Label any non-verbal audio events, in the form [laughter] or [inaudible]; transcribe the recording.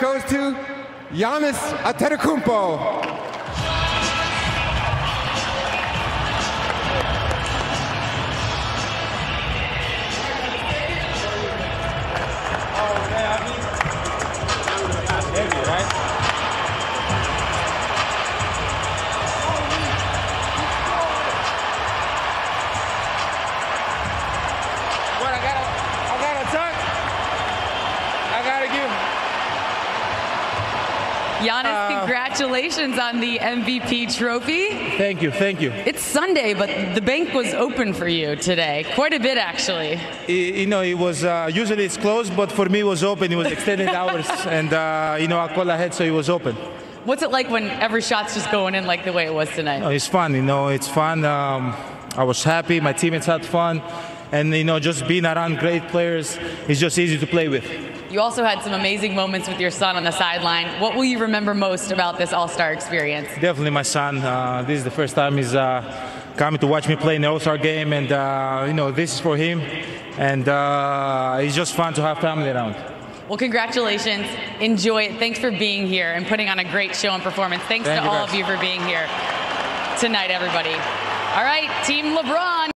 goes to Giannis Antetokounmpo. Giannis, congratulations on the MVP trophy. Thank you, thank you. It's Sunday, but the bank was open for you today. Quite a bit, actually. I- you know, it was uh, usually it's closed, but for me it was open. It was extended [laughs] hours, and uh, you know I called ahead, so it was open. What's it like when every shot's just going in like the way it was tonight? No, it's fun. You know, it's fun. Um, I was happy. My teammates had fun, and you know, just being around great players is just easy to play with. You also had some amazing moments with your son on the sideline. What will you remember most about this All Star experience? Definitely, my son. Uh, this is the first time he's uh, coming to watch me play in the All-Star game, and uh, you know, this is for him, and uh, it's just fun to have family around. Well, congratulations. Enjoy it. Thanks for being here and putting on a great show and performance. Thanks Thank to all guys. of you for being here tonight, everybody. All right, Team LeBron.